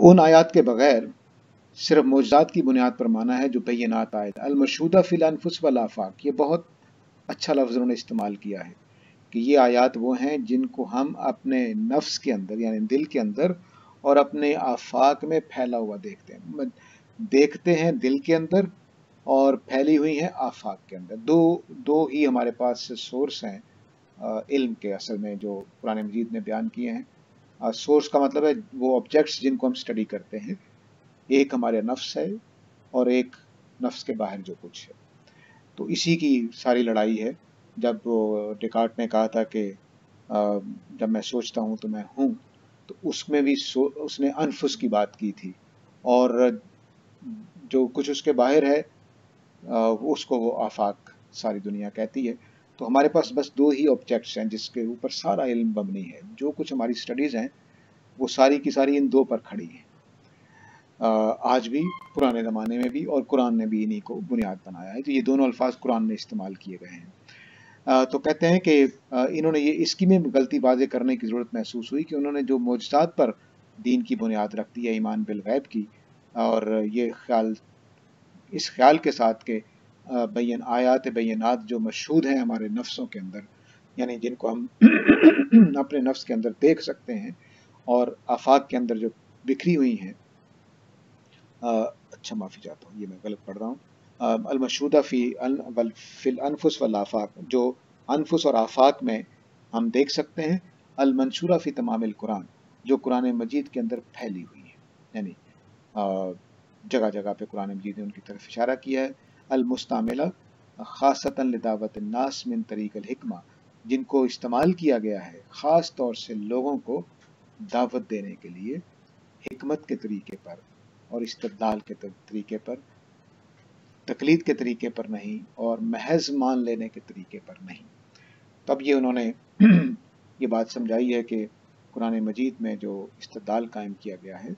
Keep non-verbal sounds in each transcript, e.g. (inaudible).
ان آیات کے بغیر صرف موجزات کی بنیاد پر مانا ہے جو بینات آئے المشودہ فی الانفس والآفاق، یہ بہت اچھا لفظ انہوں نے استعمال کیا ہے کہ یہ آیات وہ ہیں جن کو ہم اپنے نفس کے اندر یعنی دل کے اندر اور اپنے آفاق میں پھیلا ہوا دیکھتے ہیں۔ دیکھتے ہیں دل کے اندر اور پھیلی ہوئی ہیں آفاق کے اندر۔ دو دو ہی ہمارے پاس سورس ہیں علم کے اصل میں جو قرآن مجید نے بیان کیے ہیں۔ سورس کا مطلب ہے وہ آبجیکٹس جن کو ہم اسٹڈی کرتے ہیں، ایک ہمارے نفس ہے اور ایک نفس کے باہر جو کچھ ہے۔ تو اسی کی ساری لڑائی ہے۔ جب ڈیکارٹ نے کہا تھا کہ جب میں سوچتا ہوں تو میں ہوں، تو اس میں بھی اس نے انفس کی بات کی تھی۔ اور جو کچھ اس کے باہر ہے اس کو وہ آفاق ساری دنیا کہتی ہے۔ تو ہمارے پاس بس دو ہی آبجیکٹس ہیں جس کے اوپر سارا علم مبنی ہے۔ جو کچھ ہماری سٹڈیز ہیں، وہ ساری کی ساری ان دو پر کھڑی ہیں۔ آج بھی، پرانے زمانے میں بھی اور قرآن نے بھی انہی کو بنیاد بنایا ہے۔ تو یہ دونوں الفاظ قرآن نے استعمال کیے گئے ہیں۔ تو کہتے ہیں کہ انہوں نے یہ اس کی میں غلطی واضح کرنے کی ضرورت محسوس ہوئی کہ انہوں نے جو معجزات پر دین کی بنیاد رکھ دی ہے، ایمان بالغیب کی، اور یہ خیال، اس خیال کے ساتھ کہ بین آیات بینات جو مشہود ہیں ہمارے نفسوں کے اندر یعنی جن کو ہم (clears throat) اپنے نفس کے اندر دیکھ سکتے ہیں اور آفاق کے اندر جو بکھری ہوئی ہیں۔ اچھا معافی چاہتا ہوں، یہ میں غلط پڑھ رہا ہوں۔ المشودہ فی فی الانفس والآفاق جو انفس اور آفاق میں ہم دیکھ سکتے ہیں، المنشورہ فی تمام القرآن، جو قرآن مجید کے اندر پھیلی ہوئی ہے۔ یعنی جگہ جگہ پہ قرآن مجید نے ان کی طرف اشارہ کیا ہے۔ المستعملہ، خاصتاً لدعوت الناس من طریق الحکمہ، جن کو استعمال کیا گیا ہے خاص طور سے لوگوں کو دعوت دینے کے لیے حکمت کے طریقے پر اور استدلال کے طریقے پر، تقلید کے طریقے پر نہیں اور محض مان لینے کے طریقے پر نہیں۔ تب یہ انہوں نے (clears throat) یہ بات سمجھائی ہے کہ قرآن مجید میں جو استدال قائم کیا گیا ہے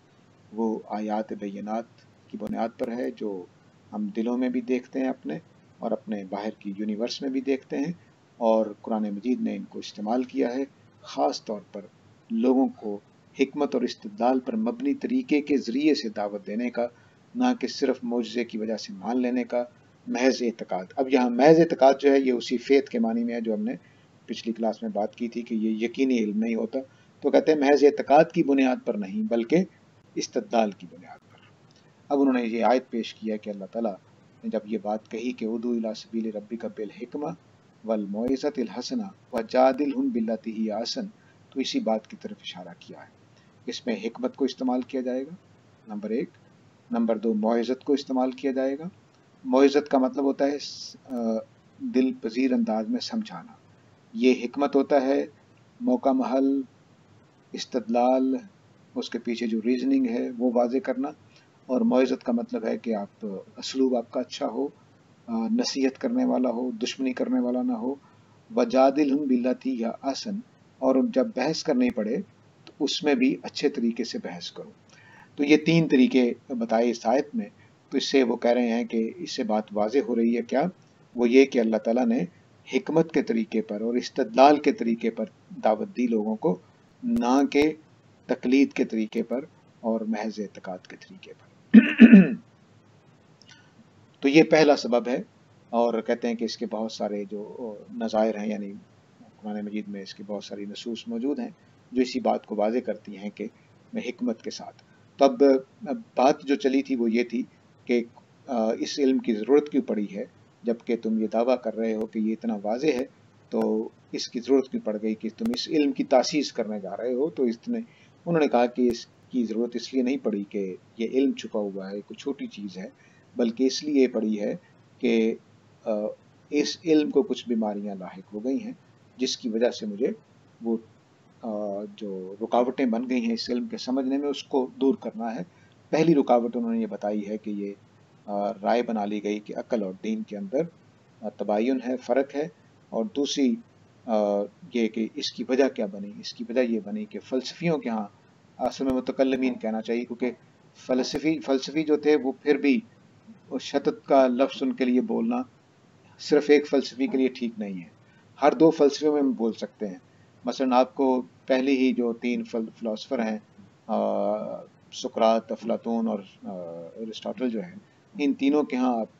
وہ آیات بینات کی بنیاد پر ہے جو ہم دلوں میں بھی دیکھتے ہیں اپنے اور اپنے باہر کی یونیورس میں بھی دیکھتے ہیں اور قرآن مجید نے ان کو استعمال کیا ہے خاص طور پر لوگوں کو حکمت اور استدال پر مبنی طریقے کے ذریعے سے دعوت دینے کا، نہ کہ صرف معجزے کی وجہ سے مان لینے کا محض اعتقاد۔ اب یہاں محض اعتقاد جو ہے، یہ اسی فیت کے معنی میں ہے جو ہم نے پچھلی کلاس میں بات کی تھی کہ یہ یقینی علم نہیں ہوتا۔ تو کہتے ہیں محض اعتقاد کی بنیاد پر نہیں، بلکہ استدال کی بنیاد پر۔ اب انہوں نے یہ آیت پیش کیا کہ اللہ تعالیٰ نے جب یہ بات کہی کہ ادو الا سبیل ربی کا بالحکمہ والمعزت الحسنہ و جادل ہم آسن، تو اسی بات کی طرف اشارہ کیا ہے۔ اس میں حکمت کو استعمال کیا جائے گا، نمبر ایک۔ نمبر دو معزت کو استعمال کیا جائے گا۔ معزت کا مطلب ہوتا ہے دل پذیر انداز میں سمجھانا۔ یہ حکمت ہوتا ہے، موقع محل، استدلال، اس کے پیچھے جو ریزننگ ہے، وہ واضح کرنا۔ اور معزت کا مطلب ہے کہ آپ، اسلوب آپ کا اچھا ہو نصیحت کرنے والا ہو، دشمنی کرنے والا نہ ہو، وجادل ہم بلاتی یا آسن، اور جب بحث کرنی پڑے تو اس میں بھی اچھے طریقے سے بحث کرو۔ تو یہ تین طریقے بتائے اس آیت میں۔ تو اس سے وہ کہہ رہے ہیں کہ اس سے بات واضح ہو رہی ہے کیا؟ وہ یہ کہ اللہ تعالیٰ نے حکمت کے طریقے پر اور استدلال کے طریقے پر دعوت دی لوگوں کو، نہ کہ تقلید کے طریقے پر۔ اور محض اعتقاد کے طریقے پر۔ تو یہ پہلا سبب ہے اور کہتے ہیں کہ اس کے بہت سارے جو نظائر ہیں یعنی قرآن مجید میں اس کی بہت ساری نصوص موجود ہیں جو اسی بات کو واضح کرتی ہیں کہ میں حکمت کے ساتھ۔ تو اب بات جو چلی تھی وہ یہ تھی کہ اس علم کی ضرورت کیوں پڑی ہے؟ جبکہ تم یہ دعویٰ کر رہے ہو کہ یہ اتنا واضح ہے، تو اس کی ضرورت کیوں پڑ گئی کہ تم اس علم کی تاسیس کرنے جا رہے ہو؟ تو اس نے، انہوں نے کہا کہ اس کی ضرورت اس لیے نہیں پڑی کہ یہ علم چھپا ہوا ہے کوئی چھوٹی چیز ہے، بلکہ اس لیے پڑی ہے کہ اس علم کو کچھ بیماریاں لاحق ہو گئی ہیں، جس کی وجہ سے مجھے وہ جو رکاوٹیں بن گئی ہیں اس علم کے سمجھنے میں، اس کو دور کرنا ہے۔ پہلی رکاوٹ انہوں نے یہ بتائی ہے کہ یہ رائے بنا لی گئی کہ عقل اور دین کے اندر تباین ہے، فرق ہے۔ اور دوسری یہ کہ اس کی وجہ کیا بنی، اس کی وجہ یہ بنی کہ فلسفیوں کے ہاں اصل میں متکلمین کہنا چاہیے، کیونکہ فلسفی فلسفی جو تھے وہ پھر بھی شتت کا لفظ ان کے لیے بولنا صرف ایک فلسفی کے لیے ٹھیک نہیں ہے۔ ہر دو فلسفیوں میں ہم بول سکتے ہیں۔ مثلا آپ کو پہلی ہی جو تین فلاسفر ہیں سکرات افلاطون اور ارسٹاٹل جو ہیں، ان تینوں کے ہاں آپ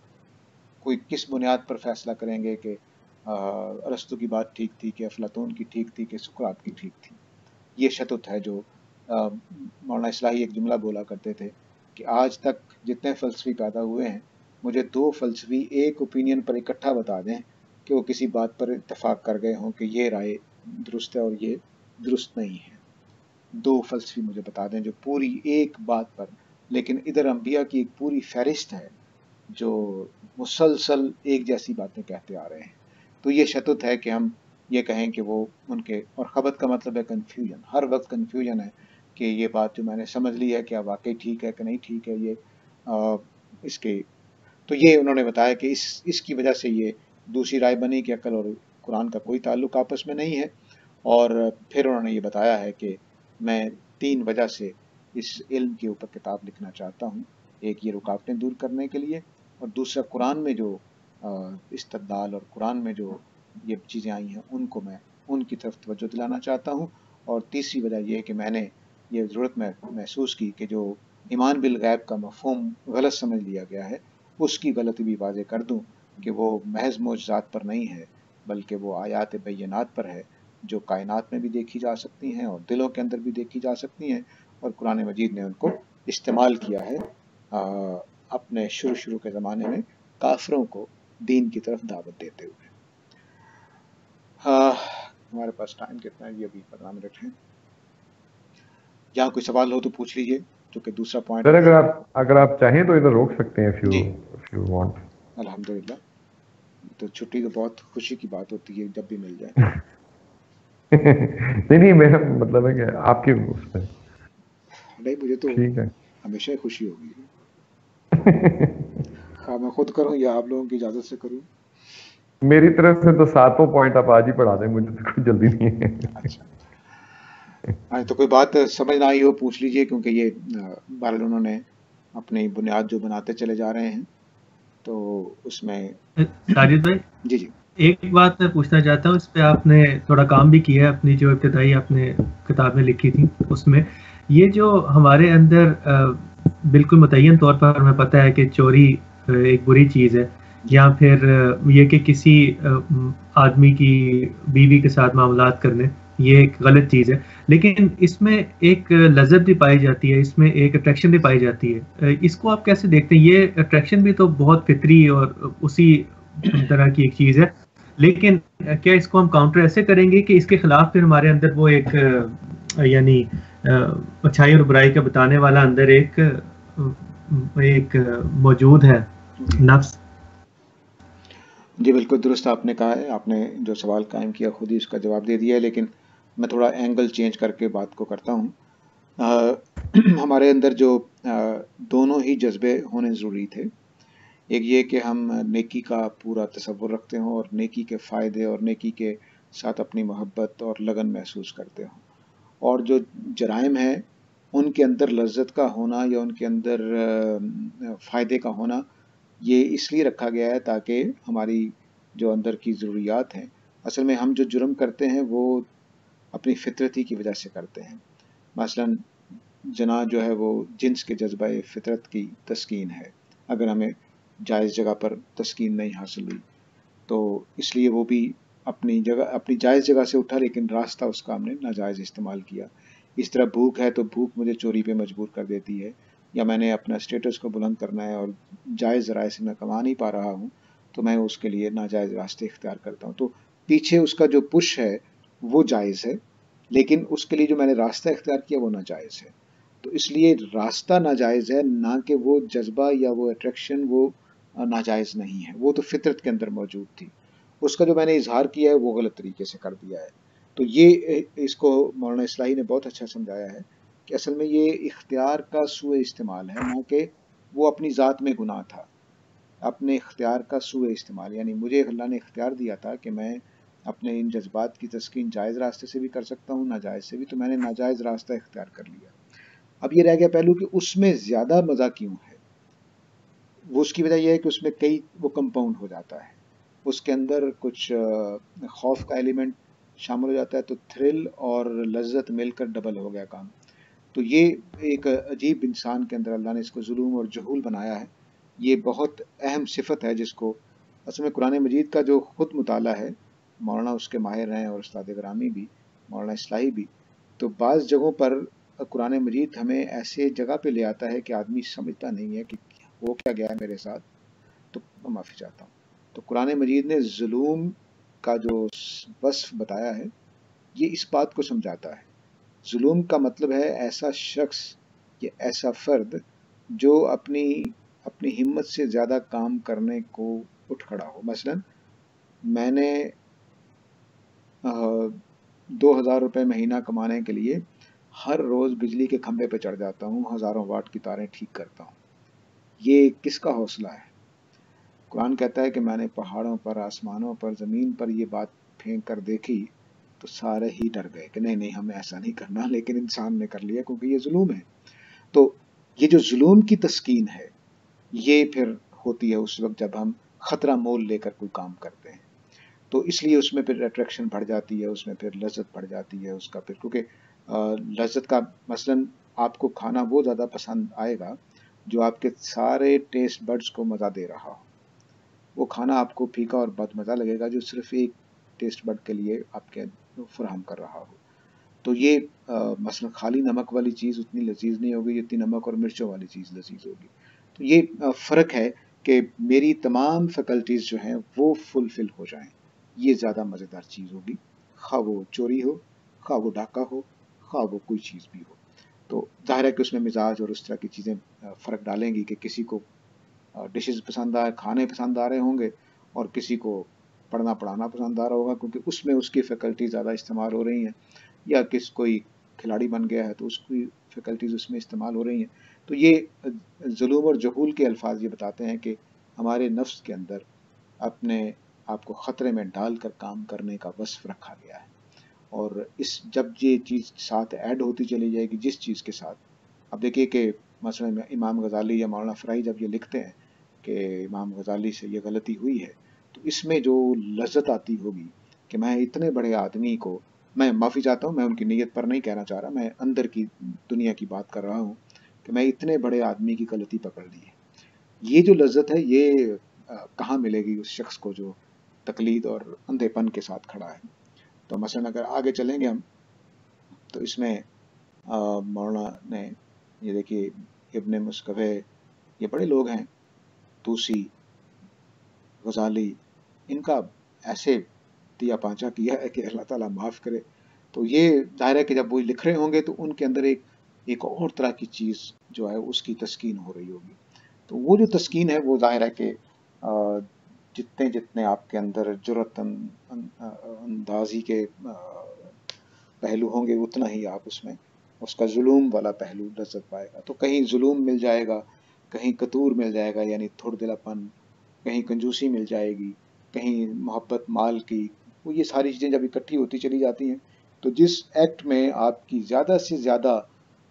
کوئی کس بنیاد پر فیصلہ کریں گے کہ ارستو کی بات ٹھیک تھی، کہ افلاطون کی ٹھیک تھی، کہ سکرات کی ٹھیک تھی؟ یہ شتت ہے جو مولانا اصلاحی ایک جملہ بولا کرتے تھے کہ آج تک جتنے فلسفی پیدا ہوئے ہیں، مجھے دو فلسفی، ایک اوپینین پر اکٹھا بتا دیں کہ وہ کسی بات پر اتفاق کر گئے ہوں کہ یہ رائے درست ہے اور یہ درست نہیں ہے۔ دو فلسفی مجھے بتا دیں جو پوری ایک بات پر، لیکن ادھر انبیاء کی ایک پوری فہرست ہے جو مسلسل ایک جیسی باتیں کہتے آ رہے ہیں۔ تو یہ شتت ہے کہ ہم یہ کہیں کہ وہ ان کے، اور خبر کا مطلب ہے کنفیوژن ہر وقت کنفیوژن ہے۔ کہ یہ بات جو میں نے سمجھ لی ہے کیا واقعی ٹھیک ہے کہ نہیں ٹھیک ہے یہ اس کے، تو یہ انہوں نے بتایا کہ اس اس کی وجہ سے یہ دوسری رائے بنی کہ عقل اور قرآن کا کوئی تعلق آپس میں نہیں ہے۔ اور پھر انہوں نے یہ بتایا ہے کہ میں تین وجہ سے اس علم کے اوپر کتاب لکھنا چاہتا ہوں۔ ایک، یہ رکاوٹیں دور کرنے کے لیے، اور دوسرا، قرآن میں جو استدال اور قرآن میں جو یہ چیزیں آئی ہیں، ان کو میں، ان کی طرف توجہ دلانا چاہتا ہوں۔ اور تیسری وجہ یہ ہے کہ میں نے یہ ضرورت میں محسوس کی کہ جو ایمان بالغیب کا مفہوم غلط سمجھ لیا گیا ہے، اس کی غلطی بھی واضح کر دوں کہ وہ محض معجزات پر نہیں ہے، بلکہ وہ آیات بینات پر ہے، جو کائنات میں بھی دیکھی جا سکتی ہیں اور دلوں کے اندر بھی دیکھی جا سکتی ہیں۔ اور قرآن مجید نے ان کو استعمال کیا ہے اپنے شروع شروع کے زمانے میں کافروں کو دین کی طرف دعوت دیتے ہوئے۔ ہمارے پاس ٹائم کتنا ہے؟ یہ ابھی پندرہ منٹ ہیں۔ یہاں کوئی سوال ہو تو پوچھ لیجیے جو کہ دوسرا پوائنٹ اگر آپ اگر آپ چاہیں تو ادھر روک سکتے ہیں جی۔ الحمد للہ تو چھٹی تو بہت خوشی کی بات ہوتی ہے جب بھی مل جائے۔ (laughs) نہیں نہیں میرا مطلب ہے کہ آپ کی اس میں۔ نہیں مجھے تو ہمیشہ خوشی ہوگی۔ (laughs) ہاں میں خود کروں یا آپ لوگوں کی اجازت سے کروں؟ میری طرف سے تو ساتوں پوائنٹ آپ آج ہی پڑھا دیں مجھے تو کوئی جلدی نہیں ہے۔ اچھا۔ (laughs) ہاں تو کوئی بات سمجھ نہ آئی ہو پوچھ لیجیے کیونکہ یہ بہرحال انہوں نے اپنی بنیاد جو بناتے چلے جا رہے ہیں تو اس میں ساجد بھائی؟ جی جی۔ ایک بات میں پوچھنا چاہتا ہوں اس پہ آپ نے تھوڑا کام بھی کیا ہے اپنی جو ابتدائی آپ نے کتابیں لکھی تھیں اس میں۔ یہ جو ہمارے اندر بالکل متعین طور پر ہمیں پتہ ہے کہ چوری ایک بری چیز ہے یا پھر یہ کہ کسی آدمی کی بیوی کے ساتھ معاملات کرنے۔ یہ ایک غلط چیز ہے۔ لیکن اس میں ایک لذت بھی پائی جاتی ہے، اس میں ایک اٹریکشن بھی پائی جاتی ہے۔ اس کو آپ کیسے دیکھتے ہیں؟ یہ اٹریکشن بھی تو بہت فطری اور اسی طرح کی ایک چیز ہے۔ لیکن کیا اس کو ہم کاؤنٹر ایسے کریں گے کہ اس کے خلاف پھر ہمارے اندر وہ ایک یعنی اچھائی اور برائی کا بتانے والا اندر ایک ایک موجود ہے، نفس؟ جی بالکل درست آپ نے کہا ہے۔ آپ نے جو سوال قائم کیا، خود ہی اس کا جواب دے دیا ہے، لیکن میں تھوڑا اینگل چینج کر کے بات کو کرتا ہوں۔ (clears throat) ہمارے اندر جو دونوں ہی جذبے ہونے ضروری تھے۔ ایک یہ کہ ہم نیکی کا پورا تصور رکھتے ہوں اور نیکی کے فائدے اور نیکی کے ساتھ اپنی محبت اور لگن محسوس کرتے ہوں۔ اور جو جرائم ہیں، ان کے اندر لذت کا ہونا یا ان کے اندر فائدے کا ہونا، یہ اس لیے رکھا گیا ہے تاکہ ہماری جو اندر کی ضروریات ہیں، اصل میں ہم جو جرم کرتے ہیں، وہ اپنی فطرتی کی وجہ سے کرتے ہیں۔ مثلا جنا جو ہے وہ جنس کے جذبہ فطرت کی تسکین ہے۔ اگر ہمیں جائز جگہ پر تسکین نہیں حاصل ہوئی، تو اس لیے وہ بھی اپنی جگہ، اپنی جائز جگہ سے اٹھا، لیکن راستہ اس کا ہم نے ناجائز استعمال کیا۔ اس طرح بھوک ہے تو بھوک مجھے چوری پہ مجبور کر دیتی ہے، یا میں نے اپنا اسٹیٹس کو بلند کرنا ہے اور جائز ذرائع سے میں کما نہیں پا رہا ہوں، تو میں اس کے لیے ناجائز راستے اختیار کرتا ہوں۔ تو پیچھے اس کا جو پش ہے وہ جائز ہے، لیکن اس کے لیے جو میں نے راستہ اختیار کیا وہ ناجائز ہے۔ تو اس لیے راستہ ناجائز ہے، نہ کہ وہ جذبہ یا وہ اٹریکشن وہ ناجائز نہیں ہے۔ وہ تو فطرت کے اندر موجود تھی۔ اس کا جو میں نے اظہار کیا ہے وہ غلط طریقے سے کر دیا ہے۔ تو یہ اس کو مولانا اصلاحی نے بہت اچھا سمجھایا ہے کہ اصل میں یہ اختیار کا سوء استعمال ہے، نہ کہ وہ اپنی ذات میں گناہ تھا۔ اپنے اختیار کا سوء استعمال یعنی مجھے اللہ نے اختیار دیا تھا کہ میں اپنے ان جذبات کی تسکین جائز راستے سے بھی کر سکتا ہوں، ناجائز سے بھی، تو میں نے ناجائز راستہ اختیار کر لیا۔ اب یہ رہ گیا پہلو کہ اس میں زیادہ مزہ کیوں ہے؟ وہ اس کی وجہ یہ ہے کہ اس میں کئی وہ کمپاؤنڈ ہو جاتا ہے۔ اس کے اندر کچھ خوف کا ایلیمنٹ شامل ہو جاتا ہے، تو تھرل اور لذت مل کر ڈبل ہو گیا کام۔ تو یہ ایک عجیب انسان کے اندر اللہ نے اس کو ظلم اور جہول بنایا ہے۔ یہ بہت اہم صفت ہے جس کو اصل میں قرآن مجید کا جو خود مطالعہ ہے مولانا اس کے ماہر ہیں اور استاد گرامی بھی، مولانا اصلاحی بھی۔ تو بعض جگہوں پر قرآن مجید ہمیں ایسے جگہ پہ لے آتا ہے کہ آدمی سمجھتا نہیں ہے کہ وہ کیا گیا ہے میرے ساتھ۔ تو میں معافی چاہتا ہوں۔ تو قرآن مجید نے ظلم کا جو وصف بتایا ہے، یہ اس بات کو سمجھاتا ہے۔ ظلم کا مطلب ہے ایسا شخص یا ایسا فرد جو اپنی اپنی ہمت سے زیادہ کام کرنے کو اٹھ کھڑا ہو۔ مثلا میں نے دو ہزار روپے مہینہ کمانے کے لیے ہر روز بجلی کے کھمبے پہ چڑھ جاتا ہوں، ہزاروں واٹ کی تاریں ٹھیک کرتا ہوں۔ یہ کس کا حوصلہ ہے؟ قرآن کہتا ہے کہ میں نے پہاڑوں پر، آسمانوں پر، زمین پر یہ بات پھینک کر دیکھی تو سارے ہی ڈر گئے کہ نہیں نہیں، ہمیں ایسا نہیں کرنا، لیکن انسان نے کر لیا کیونکہ یہ ظلم ہے۔ تو یہ جو ظلم کی تسکین ہے، یہ پھر ہوتی ہے اس وقت جب ہم خطرہ مول لے کر کوئی کام کرتے ہیں۔ تو اس لیے اس میں پھر اٹریکشن بڑھ جاتی ہے، اس میں پھر لذت بڑھ جاتی ہے، اس کا پھر، کیونکہ لذت کا مثلا آپ کو کھانا وہ زیادہ پسند آئے گا جو آپ کے سارے ٹیسٹ برڈز کو مزہ دے رہا ہو۔ وہ کھانا آپ کو پھیکا اور بہت مزہ لگے گا جو صرف ایک ٹیسٹ برڈ کے لیے آپ کے فراہم کر رہا ہو۔ تو یہ مثلا خالی نمک والی چیز اتنی لذیذ نہیں ہوگی جتنی نمک اور مرچوں والی چیز لذیذ ہوگی۔ تو یہ فرق ہے کہ میری تمام فیکلٹیز جو ہیں وہ فلفل ہو جائیں۔ یہ زیادہ مزیدار چیز ہوگی۔ خواہ وہ چوری ہو، خواہ وہ ڈاکہ ہو، خواہ وہ کوئی چیز بھی ہو۔ تو ظاہر ہے کہ اس میں مزاج اور اس طرح کی چیزیں فرق ڈالیں گی کہ کسی کو ڈشز پسند آئے، کھانے پسند آ رہے ہوں گے اور کسی کو پڑھنا پڑھانا پسند آ رہا ہوگا، کیونکہ اس میں اس کی فیکلٹی زیادہ استعمال ہو رہی ہیں۔ یا کس کوئی کھلاڑی بن گیا ہے تو اس کی فیکلٹیز اس میں استعمال ہو رہی ہیں۔ تو یہ ظلم اور جہول کے الفاظ یہ بتاتے ہیں کہ ہمارے نفس کے اندر اپنے آپ کو خطرے میں ڈال کر کام کرنے کا وصف رکھا گیا ہے۔ اور اس جب یہ چیز ساتھ ایڈ ہوتی چلی جائے گی، جس چیز کے ساتھ۔ اب دیکھیے کہ مثلا امام غزالی یا مولانا فرائی جب یہ لکھتے ہیں کہ امام غزالی سے یہ غلطی ہوئی ہے، تو اس میں جو لذت آتی ہوگی کہ میں اتنے بڑے آدمی کو، میں معافی چاہتا ہوں، میں ان کی نیت پر نہیں کہنا چاہ رہا، میں اندر کی دنیا کی بات کر رہا ہوں کہ میں اتنے بڑے آدمی کی غلطی پکڑ لی ہے۔ یہ جو لذت ہے، یہ کہاں ملے گی اس شخص کو جو تقلید اور اندھے پن کے ساتھ کھڑا ہے۔ تو مثلا اگر آگے چلیں گے ہم، تو اس میں مولانا نے یہ دیکھیے، ابن مسکوے، یہ بڑے لوگ ہیں، توسی، غزالی، ان کا ایسے دیا پانچا کیا ہے کہ اللہ تعالیٰ معاف کرے۔ تو یہ ظاہر ہے کہ جب وہ لکھ رہے ہوں گے، تو ان کے اندر ایک ایک اور طرح کی چیز جو ہے، اس کی تسکین ہو رہی ہوگی۔ تو وہ جو تسکین ہے، وہ ظاہر ہے کہ جتنے جتنے آپ کے اندر جرت اندازی کے پہلو ہوں گے، اتنا ہی آپ اس میں، اس کا ظلم والا پہلو لذت پائے گا۔ تو کہیں ظلم مل جائے گا، کہیں کتور مل جائے گا یعنی تھوڑ دلا پن کہیں کنجوسی مل جائے گی، کہیں محبت، مال کی، وہ یہ ساری چیزیں جب اکٹھی ہوتی چلی جاتی ہیں، تو جس ایکٹ میں آپ کی زیادہ سے زیادہ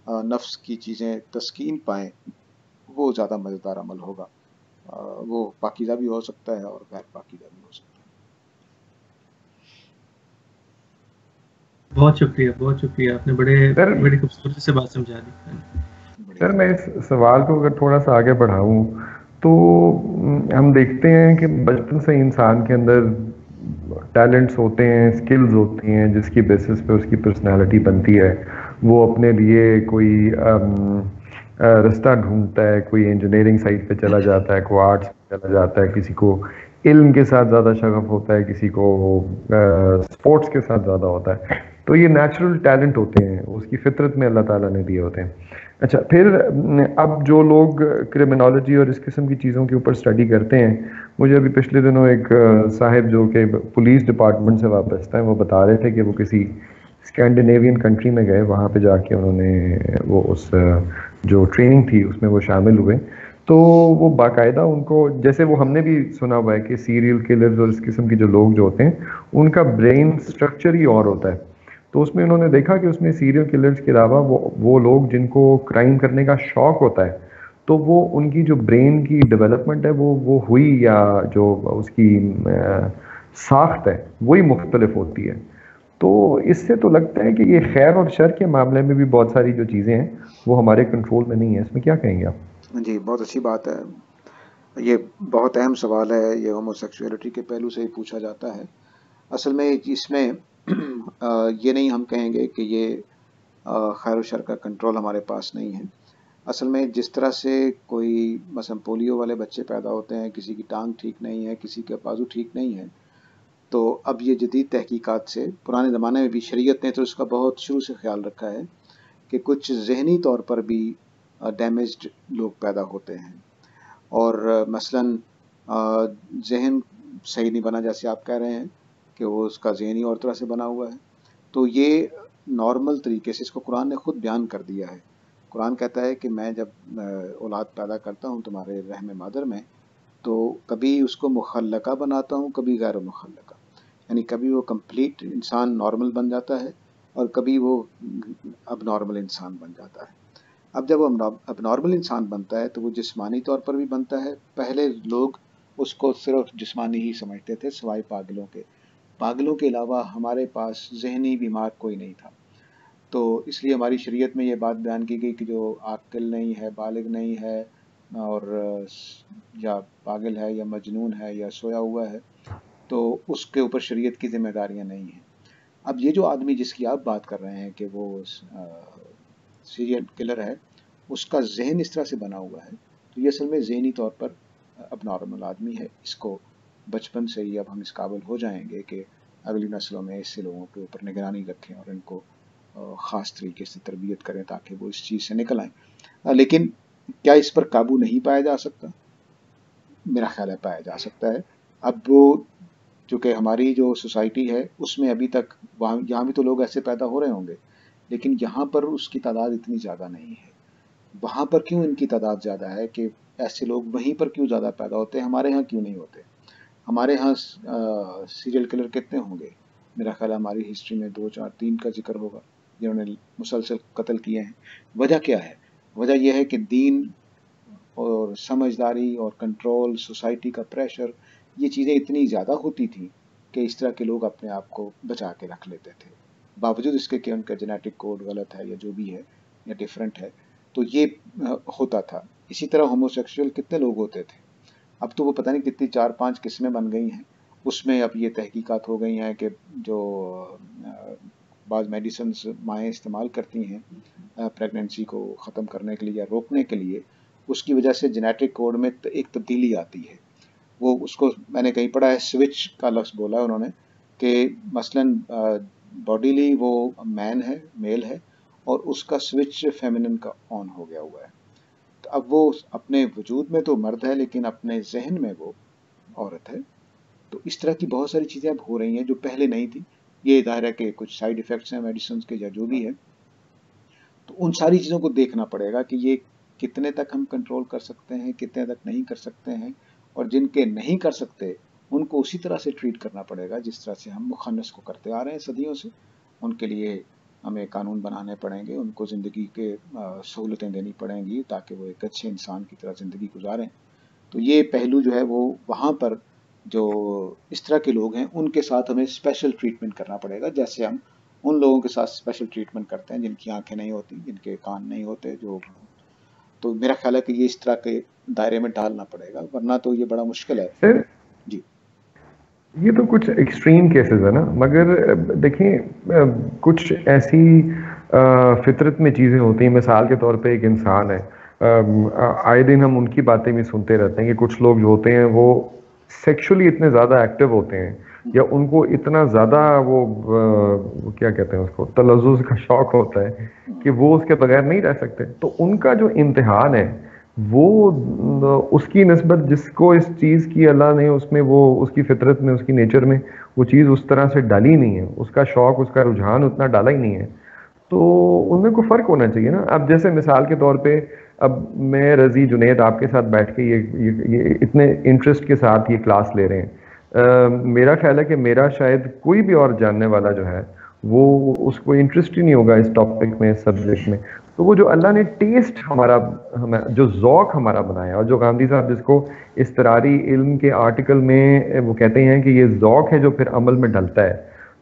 نفس کی چیزیں تسکین پائیں، وہ زیادہ مزیدار عمل ہوگا۔ وہ پاکیزہ بھی ہو سکتا ہے اور غیر پاکیزہ بھی ہو سکتا ہے۔ بہت شکریہ بہت شکریہ۔ آپ نے بڑے بڑی خوبصورتی سے بات سمجھا دی۔ سر میں اس سوال کو اگر تھوڑا سا آگے بڑھاؤں تو ہم دیکھتے ہیں کہ بچپن سے انسان کے اندر ٹیلنٹس ہوتے ہیں اسکلز ہوتی ہیں جس کی بیسس پہ اس کی پرسنالٹی بنتی ہے۔ وہ اپنے لیے کوئی رستہ ڈھونڈتا ہے، کوئی انجینئرنگ سائٹ پہ چلا جاتا ہے، کوئی آرٹس پہ چلا جاتا ہے، کسی کو علم کے ساتھ زیادہ شغف ہوتا ہے، کسی کو اسپورٹس کے ساتھ زیادہ ہوتا ہے۔ تو یہ نیچرل ٹیلنٹ ہوتے ہیں، اس کی فطرت میں اللہ تعالیٰ نے دیے ہوتے ہیں۔ اچھا پھر اب جو لوگ کرمنالوجی اور اس قسم کی چیزوں کے اوپر اسٹڈی کرتے ہیں، مجھے ابھی پچھلے دنوں ایک صاحب جو کہ پولیس ڈپارٹمنٹ سے وابستہ ہیں، وہ بتا رہے تھے کہ وہ کسی اسکینڈینیوین کنٹری میں گئے، وہاں پہ جا کے انہوں نے وہ اس، جو ٹریننگ تھی، اس میں وہ شامل ہوئے۔ تو وہ باقاعدہ ان کو، جیسے وہ ہم نے بھی سنا ہوا ہے کہ سیریل کلرز اور اس قسم کے جو لوگ جو ہوتے ہیں، ان کا برین اسٹرکچر ہی اور ہوتا ہے۔ تو اس میں انہوں نے دیکھا کہ اس میں سیریل کلرز کے علاوہ وہ وہ لوگ جن کو کرائم کرنے کا شوق ہوتا ہے، تو وہ ان کی جو برین کی ڈیولپمنٹ ہے، وہ وہ ہوئی یا جو اس کی ساخت ہے، وہی مختلف ہوتی ہے۔ تو اس سے تو لگتا ہے کہ یہ خیر اور شر کے معاملے میں بھی بہت ساری جو چیزیں ہیں، وہ ہمارے کنٹرول میں نہیں ہیں۔ اس میں کیا کہیں گے آپ؟ جی بہت اچھی بات ہے۔ یہ بہت اہم سوال ہے۔ یہ ہومو سیکچولیٹی کے پہلو سے ہی پوچھا جاتا ہے۔ اصل میں اس میں یہ نہیں ہم کہیں گے کہ یہ خیر و شر کا کنٹرول ہمارے پاس نہیں ہے۔ اصل میں جس طرح سے کوئی مثلا پولیو والے بچے پیدا ہوتے ہیں، کسی کی ٹانگ ٹھیک نہیں ہے، کسی کا بازو ٹھیک نہیں ہے تو اب یہ جدید تحقیقات سے پرانے زمانے میں بھی شریعت نے تو اس کا بہت شروع سے خیال رکھا ہے کہ کچھ ذہنی طور پر بھی ڈیمیجڈ لوگ پیدا ہوتے ہیں۔ اور مثلا ذہن صحیح نہیں بنا جیسے آپ کہہ رہے ہیں کہ وہ اس کا ذہنی اور طرح سے بنا ہوا ہے۔ تو یہ نارمل طریقے سے اس کو قرآن نے خود بیان کر دیا ہے۔ قرآن کہتا ہے کہ میں جب اولاد پیدا کرتا ہوں تمہارے رحم مادر میں تو کبھی اس کو مخلقہ بناتا ہوں، کبھی غیر مخلقہ۔ یعنی کبھی وہ کمپلیٹ انسان نارمل بن جاتا ہے اور کبھی وہ اب نارمل انسان بن جاتا ہے۔ اب جب وہ اب نارمل انسان بنتا ہے تو وہ جسمانی طور پر بھی بنتا ہے۔ پہلے لوگ اس کو صرف جسمانی ہی سمجھتے تھے، سوائے پاگلوں کے۔ پاگلوں کے علاوہ ہمارے پاس ذہنی بیمار کوئی نہیں تھا۔ تو اس لیے ہماری شریعت میں یہ بات بیان کی گئی کہ جو عاقل نہیں ہے، بالغ نہیں ہے اور یا پاگل ہے یا مجنون ہے یا سویا ہوا ہے تو اس کے اوپر شریعت کی ذمہ داریاں نہیں ہیں۔ اب یہ جو آدمی جس کی آپ بات کر رہے ہیں کہ وہ سیریل کلر ہے، اس کا ذہن اس طرح سے بنا ہوا ہے تو یہ اصل میں ذہنی طور پر اب نارمل آدمی ہے۔ اس کو بچپن سے ہی اب ہم اس قابل ہو جائیں گے کہ اگلی نسلوں میں اس سے لوگوں کے اوپر نگرانی رکھیں اور ان کو خاص طریقے سے تربیت کریں تاکہ وہ اس چیز سے نکل آئیں۔ لیکن کیا اس پر قابو نہیں پایا جا سکتا؟ میرا خیال ہے پایا جا سکتا ہے۔ اب وہ چونکہ ہماری جو سوسائٹی ہے، اس میں ابھی تک وہاں، یہاں بھی تو لوگ ایسے پیدا ہو رہے ہوں گے، لیکن یہاں پر اس کی تعداد اتنی زیادہ نہیں ہے۔ وہاں پر کیوں ان کی تعداد زیادہ ہے کہ ایسے لوگ وہیں پر کیوں زیادہ پیدا ہوتے؟ ہیں ہمارے ہاں کیوں نہیں ہوتے؟ ہمارے ہاں سیریل کلر کتنے ہوں گے؟ میرا خیال ہے ہماری ہسٹری میں دو چار تین کا ذکر ہوگا، جنہوں نے مسلسل قتل کیے ہیں۔ وجہ کیا ہے؟ وجہ یہ ہے کہ دین اور سمجھداری اور کنٹرول، سوسائٹی کا پریشر یہ چیزیں اتنی زیادہ ہوتی تھیں کہ اس طرح کے لوگ اپنے آپ کو بچا کے رکھ لیتے تھے۔ باوجود اس کے کہ ان کا جینیٹک کوڈ غلط ہے یا جو بھی ہے یا ڈفرینٹ ہے، تو یہ ہوتا تھا۔ اسی طرح ہومو سیکشل کتنے لوگ ہوتے تھے۔ اب تو وہ پتہ نہیں کتنی چار پانچ قسمیں بن گئی ہیں۔ اس میں اب یہ تحقیقات ہو گئی ہیں کہ جو بعض میڈیسنس مائیں استعمال کرتی ہیں پریگننسی کو ختم کرنے کے لیے یا روکنے کے لیے، اس کی وجہ سے جینیٹک کوڈ میں ایک تبدیلی آتی ہے۔ وہ اس کو میں نے کہیں پڑھا ہے سوئچ کا لفظ بولا ہے انہوں نے کہ مثلا باڈیلی وہ مین ہے میل ہے، اور اس کا سوئچ فیمنن کا آن ہو گیا ہوا ہے۔ تو اب وہ اپنے وجود میں تو مرد ہے، لیکن اپنے ذہن میں وہ عورت ہے۔ تو اس طرح کی بہت ساری چیزیں اب ہو رہی ہیں جو پہلے نہیں تھیں یہ ظاہر ہے کہ کچھ سائڈ افیکٹس ہیں میڈیسنس کے یا جو بھی ہے تو ان ساری چیزوں کو دیکھنا پڑے گا کہ یہ کتنے تک ہم کنٹرول کر سکتے ہیں، کتنے تک نہیں کر سکتے ہیں۔ اور جن کے نہیں کر سکتے، ان کو اسی طرح سے ٹریٹ کرنا پڑے گا جس طرح سے ہم مخنص کو کرتے آ رہے ہیں صدیوں سے۔ ان کے لیے ہمیں قانون بنانے پڑیں گے، ان کو زندگی کے سہولتیں دینی پڑیں گی تاکہ وہ ایک اچھے انسان کی طرح زندگی گزاریں۔ تو یہ پہلو جو ہے وہ وہاں پر جو اس طرح کے لوگ ہیں، ان کے ساتھ ہمیں اسپیشل ٹریٹمنٹ کرنا پڑے گا، جیسے ہم ان لوگوں کے ساتھ اسپیشل ٹریٹمنٹ کرتے ہیں جن کی آنکھیں نہیں ہوتی، جن کے کان نہیں ہوتے، جو تو میرا خیال ہے کہ یہ اس طرح کے دائرے میں ڈالنا پڑے گا ورنہ تو یہ بڑا مشکل ہے۔ جی۔ یہ تو کچھ ایکسٹریم کیسز ہے نا مگر دیکھیں کچھ ایسی فطرت میں چیزیں ہوتی ہیں۔ مثال کے طور پہ ایک انسان ہے۔ آئے دن ہم ان کی باتیں بھی سنتے رہتے ہیں کہ کچھ لوگ جو ہوتے ہیں وہ سیکشولی اتنے زیادہ ایکٹیو ہوتے ہیں۔ یا ان کو اتنا زیادہ وہ کیا کہتے ہیں اس کو تلزز کا شوق ہوتا ہے کہ وہ اس کے بغیر نہیں رہ سکتے۔ تو ان کا جو امتحان ہے، وہ، اس کی نسبت جس کو اس چیز کی اللہ نے اس میں، وہ، اس کی فطرت میں، اس کی نیچر میں وہ چیز اس طرح سے ڈالی نہیں ہے۔ اس کا شوق، اس کا رجحان اتنا ڈالا ہی نہیں ہے۔ تو ان میں کوئی فرق ہونا چاہیے نا۔ اب جیسے مثال کے طور پہ، اب میں رضی جنید آپ کے ساتھ بیٹھ کے یہ یہ اتنے انٹرسٹ کے ساتھ یہ کلاس لے رہے ہیں۔ میرا خیال ہے کہ میرا شاید کوئی بھی اور جاننے والا جو ہے، وہ اس کو انٹرسٹ ہی نہیں ہوگا اس ٹاپک میں سبجیکٹ میں۔ تو وہ جو اللہ نے ٹیسٹ ہمارا جو ذوق ہمارا بنایا، اور جو گاندھی صاحب جس کو استراری علم کے آرٹیکل میں وہ کہتے ہیں کہ یہ ذوق ہے جو پھر عمل میں ڈلتا ہے۔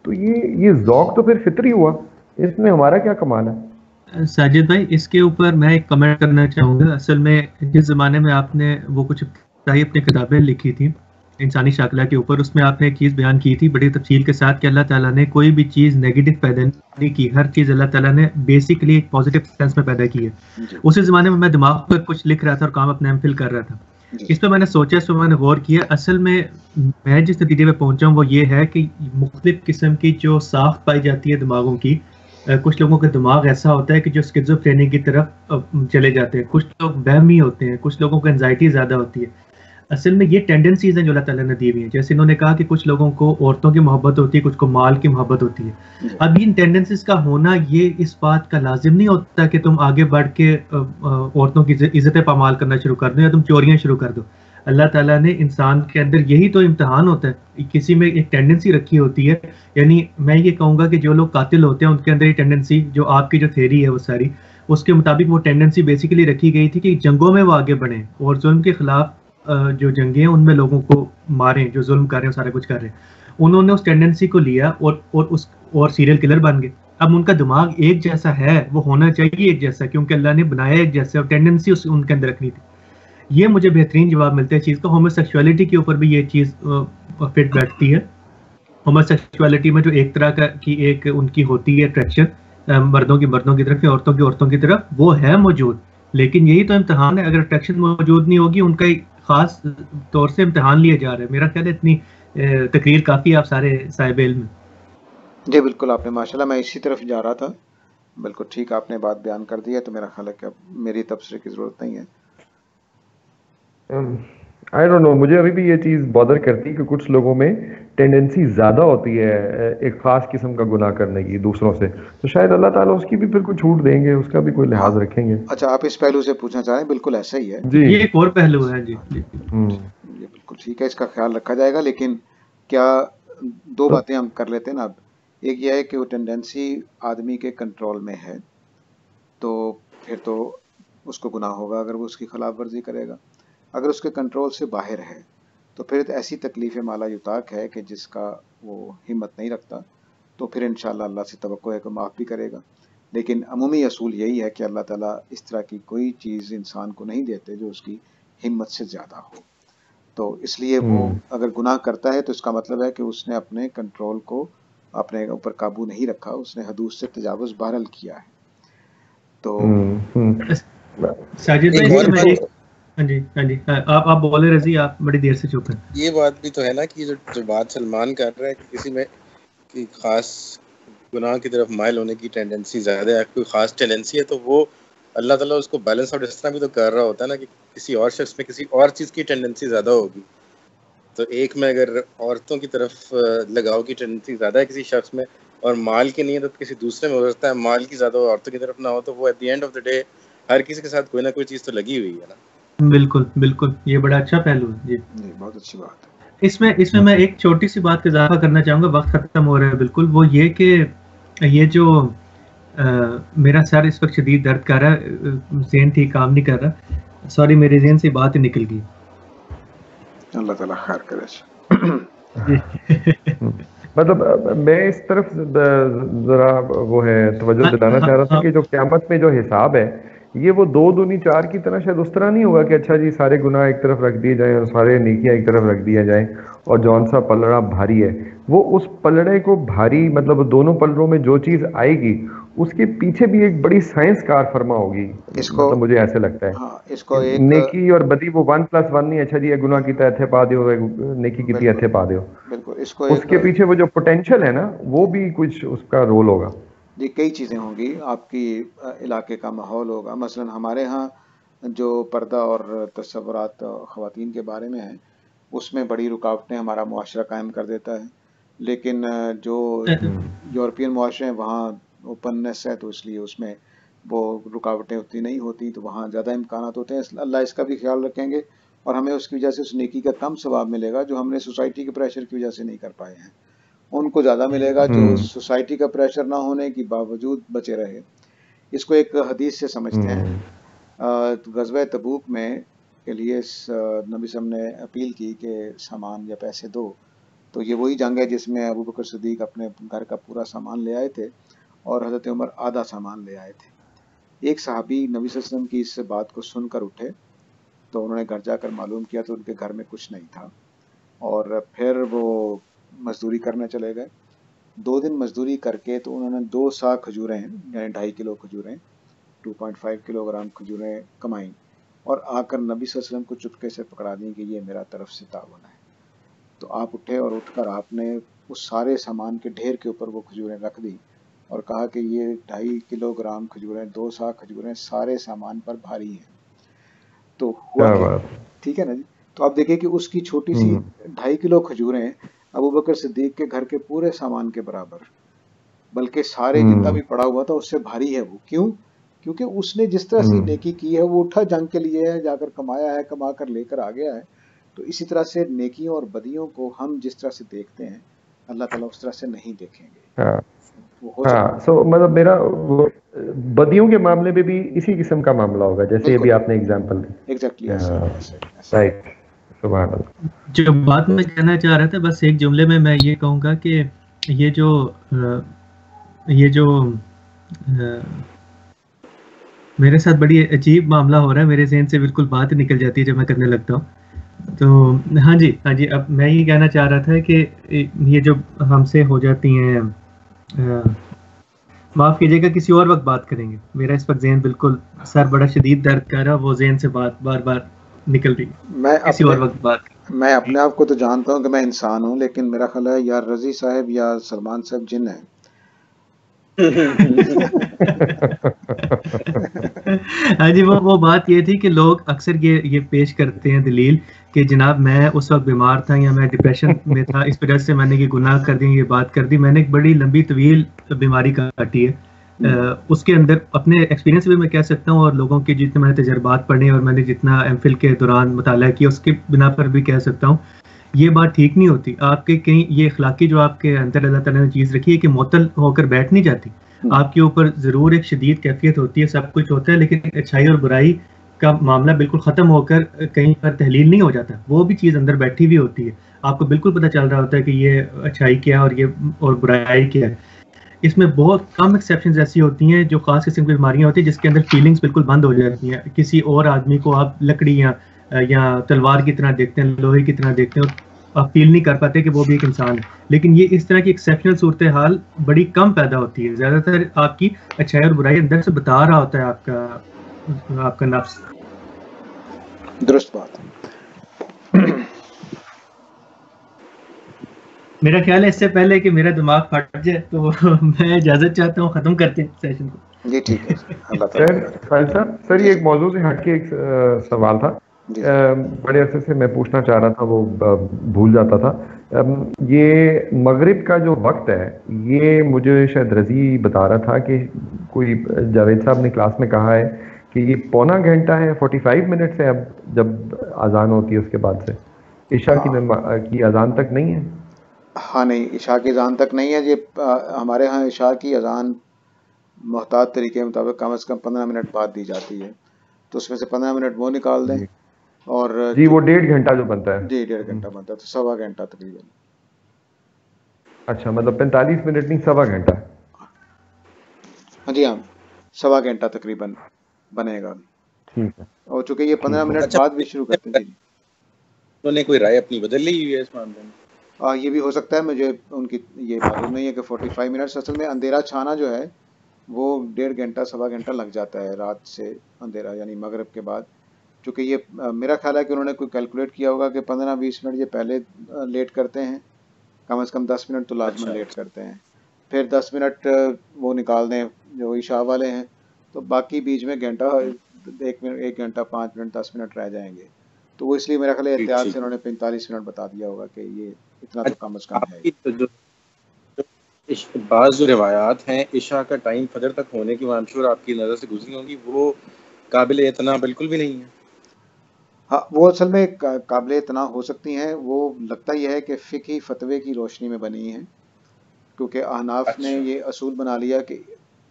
تو یہ یہ ذوق تو پھر فطری ہوا۔ اس میں ہمارا کیا کمال ہے؟ ساجد بھائی، اس کے اوپر میں ایک کمنٹ کرنا چاہوں گا۔ اصل میں جس زمانے میں آپ نے وہ کچھ اپنی کتابیں لکھی تھی انسانی شاکلہ کے اوپر اس میں آپ نے ایک چیز بیان کی تھی بڑی تفصیل کے ساتھ کہ اللہ تعالیٰ نے کوئی بھی چیز نیگیٹو پیدا نہیں کی۔ ہر چیز اللہ تعالیٰ نے بیسکلی ایک پازیٹیو سینس میں پیدا کی ہے۔ جی۔ اسی زمانے میں میں دماغ پر کچھ لکھ رہا تھا اور کام اپنے ایم فل کر رہا تھا۔ جی۔ اس پہ میں نے سوچا اس پہ میں نے غور کیا۔ اصل میں میں جس نتیجے پہ پہنچا ہوں وہ یہ ہے کہ مختلف قسم کی جو ساخت پائی جاتی ہے دماغوں کی کچھ لوگوں کا دماغ ایسا ہوتا ہے کہ جو اسکزو ٹریننگ کی طرف چلے جاتے ہیں۔ کچھ لوگ بہمی ہوتے ہیں کچھ لوگوں کو انزائٹی زیادہ ہوتی ہے۔ اصل میں یہ ٹینڈنسیز ہیں جو اللہ تعالیٰ نے دی ہوئی ہیں۔ جیسے انہوں نے کہا کہ کچھ لوگوں کو عورتوں کی محبت ہوتی ہے، کچھ کو مال کی محبت ہوتی ہے۔ اب ان ٹینڈنسیز کا ہونا یہ اس بات کا لازم نہیں ہوتا کہ تم آگے بڑھ کے عورتوں کی عزت پامال کرنا شروع کر دو یا تم چوریاں شروع کر دو۔ اللہ تعالیٰ نے انسان کے اندر یہی تو امتحان ہوتا ہے کسی میں ایک ٹینڈنسی رکھی ہوتی ہے۔ یعنی میں یہ کہوں گا کہ جو لوگ قاتل ہوتے ہیں، ان کے اندر یہ ٹینڈنسی جو آپ کی جو تھیری ہے وہ ساری، اس کے مطابق وہ ٹینڈنسی بیسیکلی رکھی گئی تھی کہ جنگوں میں وہ آگے بڑھیں۔ اور ظلم کے خلاف جو جنگیں ہیں، ان میں لوگوں کو ماریں، جو ظلم کر رہے ہیں سارا کچھ کر رہے ہیں۔ انہوں نے اس ٹینڈنسی کو لیا اور اور اس، اور سیریل کلر بن گئے۔ اب ان کا دماغ ایک جیسا ہے، وہ ہونا چاہیے ایک جیسا، کیونکہ اللہ نے بنایا ایک جیسا اور ٹینڈنسی اس، ان کے اندر رکھنی تھی۔ یہ مجھے بہترین جواب ملتا ہے چیز کا۔ ہومو کے اوپر بھی یہ چیز فٹ بیٹھتی ہے۔ ہومو سیکچولیٹی میں جو ایک طرح کا کی ایک ان کی ہوتی ہے اٹریکشن مردوں کی مردوں کی طرف یا عورتوں کی عورتوں کی طرف، وہ ہے موجود۔ لیکن یہی تو امتحان ہے۔ اگر اٹریکشن موجود نہیں ہوگی، ان کا خاص طور سے امتحان لیا جا رہا ہے۔ میرا خیال ہے اتنی تقریر کافی آپ سارے صاحب علم جی بالکل آپ نے ماشاء اللہ میں اسی طرف جا رہا تھا۔ بالکل ٹھیک آپ نے بات بیان کر دی ہے تو میرا خیال ہے کہ اب میری تبصرے کی ضرورت نہیں ہے۔ آئی ڈونٹ نو مجھے ابھی بھی یہ چیز بادر کرتی کہ کچھ لوگوں میں ٹینڈنسی زیادہ ہوتی ہے ایک خاص قسم کا گناہ کرنے کی دوسروں سے۔ تو شاید اللہ تعالیٰ اس کی بھی پھر کوئی چھوٹ دیں گے اس کا بھی کوئی لحاظ رکھیں گے۔ اچھا آپ اس پہلو سے پوچھنا چاہ رہے ہیں بالکل ایسا ہی ہے۔ جی۔ یہ ایک اور پہلو ہے جی۔ جی بالکل ٹھیک ہے اس کا خیال رکھا جائے گا لیکن کیا دو باتیں ہم کر لیتے ہیں نا۔ اب ایک یہ ہے کہ وہ ٹینڈنسی آدمی کے کنٹرول میں ہے تو پھر تو اس کو گناہ ہوگا اگر وہ اس کی خلاف ورزی کرے گا۔ اگر اس کے کنٹرول سے باہر ہے تو پھر ایسی تکلیف مالا یوتاق ہے کہ جس کا وہ ہمت نہیں رکھتا تو پھر انشاءاللہ اللہ سے توقع ہے کہ معاف بھی کرے گا۔ لیکن عمومی اصول یہی ہے کہ اللہ تعالیٰ اس طرح کی کوئی چیز انسان کو نہیں دیتے جو اس کی ہمت سے زیادہ ہو۔ تو اس لیے وہ اگر گناہ کرتا ہے تو اس کا مطلب ہے کہ اس نے اپنے کنٹرول کو اپنے اوپر قابو نہیں رکھا اس نے حدود سے تجاوز بہرل کیا ہے۔ تو ہاں جی ہاں جی ہاں، آپ آپ بولے رضی، آپ بڑی دیر سے چپ ہیں۔ یہ بات بھی تو ہے نا کہ جو بات سلمان کر رہا ہے، کسی میں خاص گناہ کی طرف مائل ہونے کی ٹینڈنسی زیادہ ہے، کوئی خاص ٹینڈنسی ہے تو وہ اللہ تعالیٰ اس کو بیلنس آؤٹ اس طرح بھی تو کر رہا ہوتا ہے نا کہ کسی اور شخص میں کسی اور چیز کی ٹینڈنسی زیادہ ہوگی۔ تو ایک میں اگر عورتوں کی طرف لگاؤ کی ٹینڈنسی زیادہ ہے کسی شخص میں اور مال کی نہیں ہے تو کسی دوسرے میں ہو سکتا ہے، مال کی زیادہ عورتوں کی طرف نہ ہو، تو وہ at the end of the day ہر کسی کے ساتھ کوئی نہ کوئی چیز تو لگی ہوئی ہے نا۔ بالکل بالکل یہ بڑا اچھا پہلو ہے جی, بہت اچھی بات اس میں اس میں میں ایک چھوٹی سی بات کا اضافہ کرنا چاہوں گا وقت ختم ہو رہا ہے بالکل۔ وہ یہ کہ یہ جو میرا سر اس وقت شدید درد کر رہا ہے ذہن ٹھیک کام نہیں کر رہا۔ سوری میرے ذہن سے بات ہی نکل گئی۔ اللہ تعالیٰ خیر کرے۔ جی۔ مطلب میں اس طرف ذرا وہ ہے توجہ دلانا چاہ رہا تھا کہ جو قیامت میں جو حساب ہے یہ وہ دو دونی چار کی طرح شاید اس طرح نہیں ہوگا کہ اچھا جی سارے گناہ ایک طرف رکھ دیے جائیں اور سارے نیکیاں ایک طرف رکھ دیا جائیں اور جون سا پلڑا بھاری ہے۔ وہ اس پلڑے کو بھاری مطلب دونوں پلڑوں میں جو چیز آئے گی اس کے پیچھے بھی ایک بڑی سائنس کار فرما ہوگی۔ اس کو مطلب مجھے ایسے لگتا ہے۔ ہاں، اس کو نیکی اور بدی وہ ون پلس ون نہیں اچھا جی یہ گناہ کی تحت پا دیو نیکی کی تحت پا دیو۔ اس کے پیچھے وہ جو پوٹینشیل ہے نا وہ بھی کچھ اس کا رول ہوگا۔ جی کئی چیزیں ہوں گی، آپ کی علاقے کا ماحول ہوگا۔ مثلا ہمارے ہاں جو پردہ اور تصورات خواتین کے بارے میں ہیں، اس میں بڑی رکاوٹیں ہمارا معاشرہ قائم کر دیتا ہے۔ لیکن جو یورپین معاشرے ہیں، وہاں اوپننیس ہے تو اس لیے اس میں وہ رکاوٹیں اتنی نہیں ہوتی، تو وہاں زیادہ امکانات ہوتے ہیں۔ اللہ اس کا بھی خیال رکھیں گے اور ہمیں اس کی وجہ سے، اس نیکی کا کم ثواب ملے گا جو ہم نے سوسائٹی کے پریشر کی وجہ سے نہیں کر پائے ہیں۔ ان کو زیادہ ملے گا جو سوسائٹی کا پریشر نہ ہونے کی باوجود بچے رہے۔ اس کو ایک حدیث سے سمجھتے ہیں۔ غزوہ تبوک میں کے لیے نبی صاحب نے اپیل کی کہ سامان یا پیسے دو۔ تو یہ وہی جنگ ہے جس میں ابو بکر صدیق اپنے گھر کا پورا سامان لے آئے تھے اور حضرت عمر آدھا سامان لے آئے تھے۔ ایک صحابی نبی صلی اللہ علیہ وسلم کی اس بات کو سن کر اٹھے۔ تو انہوں نے گھر جا کر معلوم کیا تو ان کے گھر میں کچھ نہیں تھا۔ اور پھر وہ مزدوری کرنے چلے گئے۔ دو دن مزدوری کر کے تو انہوں نے دو سا کھجوریں یعنی ڈھائی کلو کھجوریں two point five kilogram کھجوریں کمائیں اور آ کر نبی صلی اللہ علیہ وسلم کو چپکے سے پکڑا دیں کہ یہ میرا طرف سے تعاون ہے۔ تو آپ اٹھے اور اٹھ کر آپ نے اس سارے سامان کے ڈھیر کے اوپر وہ کھجوریں رکھ دی اور کہا کہ یہ ڈھائی کلو گرام کھجوریں دو سا کھجوریں سارے سامان پر بھاری ہیں۔ تو ہوا ٹھیک ہے نا جی؟ تو آپ دیکھیں کہ اس کی چھوٹی سی ڈھائی کلو کھجوریں ابو بکر صدیق کے گھر کے پورے سامان کے برابر۔ بلکہ سارے جتنا بھی پڑا ہوا تھا اس سے بھاری ہے وہ۔ کیوں؟ کیونکہ اس نے جس طرح سے نیکی کی ہے وہ اٹھا جنگ کے لیے ہے جا کر کمایا ہے کما کر لے کر آ گیا ہے۔ تو اسی طرح سے نیکیوں اور بدیوں کو ہم جس طرح سے دیکھتے ہیں اللہ تعالیٰ اس طرح سے نہیں دیکھیں گے۔ ہاں۔ ہاں۔ سو مطلب میرا بدیوں کے معاملے میں بھی اسی قسم کا معاملہ ہوگا جیسے ابھی آپ نے اگزامپل دی۔ رائٹ جو بات میں کہنا چاہ رہا تھا، بس ایک جملے میں میں یہ کہوں گا کہ یہ جو یہ جو، میرے ساتھ بڑی عجیب معاملہ ہو رہا ہے، میرے ذہن سے بالکل بات نکل جاتی ہے جب میں کرنے لگتا ہوں۔ تو ہاں جی ہاں جی اب میں یہ کہنا چاہ رہا تھا کہ یہ جو ہم سے ہو جاتی ہیں، معاف کیجیے گا، کسی اور وقت بات کریں گے۔ میرا اس وقت ذہن بالکل سر بڑا شدید درد کر رہا، وہ ذہن سے بات بار بار نکل رہی میں کسی اور وقت بات میں اپنے آپ کو تو جانتا ہوں کہ میں انسان ہوں لیکن میرا خیال ہے یا رضی صاحب یا سلمان صاحب جن ہیں۔ ہاں جی وہ بات یہ تھی کہ لوگ اکثر یہ یہ پیش کرتے ہیں دلیل کہ جناب میں اس وقت بیمار تھا یا میں ڈپریشن میں تھا اس وجہ سے میں نے یہ گناہ کر دی یہ بات کر دی۔ میں نے ایک بڑی لمبی طویل بیماری کاٹی ہے۔ اس کے اندر اپنے ایکسپیرینس بھی میں کہہ سکتا ہوں اور لوگوں کے جتنے میں نے تجربات پڑھے اور میں نے جتنا ایم فل کے دوران مطالعہ کیا، اس کے بنا پر بھی کہہ سکتا ہوں، یہ بات ٹھیک نہیں ہوتی۔ آپ کے کہیں یہ اخلاقی جو آپ کے اندر اللہ تعالیٰ نے چیز رکھی ہے کہ معطل ہو کر بیٹھ نہیں جاتی۔ آپ کے اوپر ضرور ایک شدید کیفیت ہوتی ہے، سب کچھ ہوتا ہے، لیکن اچھائی اور برائی کا معاملہ بالکل ختم ہو کر کہیں پر تحلیل نہیں ہو جاتا۔ وہ بھی چیز اندر بیٹھی ہوئی ہوتی ہے۔ آپ کو بالکل پتہ چل رہا ہوتا ہے کہ یہ اچھائی کیا اور یہ اور برائی کیا ہے۔ اس میں بہت کم ایکسیپشن ایسی ہوتی ہیں جو خاص قسم کی بیماریاں ہوتی ہیں، جس کے اندر فیلنگس بالکل بند ہو جاتی ہیں۔ کسی اور آدمی کو آپ لکڑی یا یا تلوار کی طرح دیکھتے ہیں، لوہے کی طرح دیکھتے ہیں آپ فیل نہیں کر پاتے کہ وہ بھی ایک انسان ہے۔ لیکن یہ اس طرح کی ایکسیپشنل صورتحال بڑی کم پیدا ہوتی ہے۔ زیادہ تر آپ کی اچھائی اور برائی اندر سے بتا رہا ہوتا ہے آپ کا آپ کا نفس۔ درست بات۔ میرا خیال ہے اس سے پہلے کہ میرا دماغ پھٹ جائے تو (laughs) میں اجازت چاہتا ہوں ختم کرتے ہیں سیشن کو۔ جی ٹھیک ہے۔ سر یہ ایک موضوع سے ہٹ کے ایک سوال تھا۔ جی۔ بڑے عرصے سے میں پوچھنا چاہ رہا تھا وہ بھول جاتا تھا۔ یہ مغرب کا جو وقت ہے یہ مجھے شاید رضی بتا رہا تھا کہ کوئی جاوید صاحب نے کلاس میں کہا ہے کہ یہ پونا گھنٹہ ہے فورٹی فائیو منٹ سے اب جب اذان ہوتی ہے اس کے بعد سے۔ عشاء کی ہاں۔ کی اذان تک نہیں ہے؟ ہاں نہیں عشاء کی اذان تک نہیں ہے یہ ہمارے ہاں عشاء کی اذان محتاط طریقے کے مطابق کم از کم پندرہ منٹ بعد دی جاتی ہے۔ تو اس میں سے پندرہ منٹ وہ نکال دیں جی۔ اور جی وہ ڈیڑھ گھنٹہ جو بنتا ہے۔ جی ڈیڑھ گھنٹہ بنتا ہے تو سوا گھنٹہ تقریباً۔ اچھا مطلب پینتالیس منٹ نہیں سوا گھنٹہ۔ ہاں جی ہاں سوا گھنٹہ تقریباً بنے گا۔ ٹھیک ہے۔ اور چونکہ یہ پندرہ منٹ۔ بعد بھی شروع کرتے ہیں۔ انہوں نے کوئی رائے اپنی بدل لی ہوئی ہے اس معاملے میں؟ یہ بھی ہو سکتا ہے مجھے ان کی یہ معلوم نہیں ہے کہ فورٹی فائیو منٹس اصل میں اندھیرا چھانا جو ہے وہ ڈیڑھ گھنٹہ سوا گھنٹہ لگ جاتا ہے رات سے اندھیرا یعنی مغرب کے بعد۔ چونکہ یہ میرا خیال ہے کہ انہوں نے کوئی کیلکولیٹ کیا ہوگا کہ پندرہ بیس منٹ یہ پہلے لیٹ کرتے ہیں۔ کم از کم دس منٹ تو لازمن لیٹ اچھا۔ کرتے ہیں۔ پھر دس منٹ وہ نکال دیں جو عشاء والے ہیں۔ تو باقی بیچ میں گھنٹہ ایک منٹ ایک گھنٹہ پانچ منٹ دس منٹ رہ جائیں گے۔ تو وہ اس لیے میرا خیال ہے احتیاط سے انہوں نے پینتالیس منٹ بتا دیا ہوگا کہ یہ اتنا تو کم از کم ہے۔ بعض جو روایات ہیں عشاء کا ٹائم فجر تک ہونے کی منشور آپ کی نظر سے گزری ہوں گی وہ قابل اتنا بالکل بھی نہیں ہے۔ ہاں وہ اصل میں قابل اتنا ہو سکتی ہیں۔ وہ لگتا یہ ہے کہ فقی فتوے کی روشنی میں بنی ہیں۔ کیونکہ احناف نے اچھا۔ یہ اصول بنا لیا کہ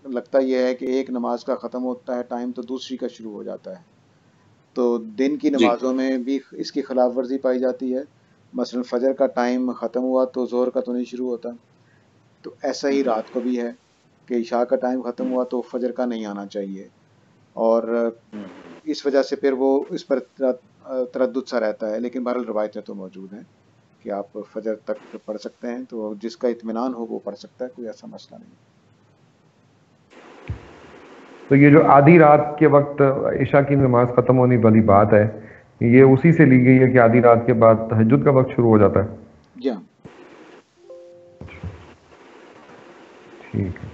لگتا یہ ہے کہ ایک نماز کا ختم ہوتا ہے ٹائم تو دوسری کا شروع ہو جاتا ہے۔ تو دن کی جی۔ نمازوں میں بھی اس کی خلاف ورزی پائی جاتی ہے۔ مثلا فجر کا ٹائم ختم ہوا تو زہر کا تو نہیں شروع ہوتا۔ تو ایسا ہی رات کو بھی ہے کہ عشاء کا ٹائم ختم ہوا تو فجر کا نہیں آنا چاہیے۔ اور اس وجہ سے پھر وہ اس پر تردد سا رہتا ہے۔ لیکن بہرحال روایتیں تو موجود ہیں کہ آپ فجر تک پڑھ سکتے ہیں تو جس کا اطمینان ہو وہ پڑھ سکتا ہے کوئی ایسا مسئلہ نہیں۔ تو یہ جو آدھی رات کے وقت عشاء کی نماز ختم ہونے والی بات ہے یہ اسی سے لی گئی ہے کہ آدھی رات کے بعد تہجد کا وقت شروع ہو جاتا ہے۔ جی ہاں۔ ٹھیک ہے۔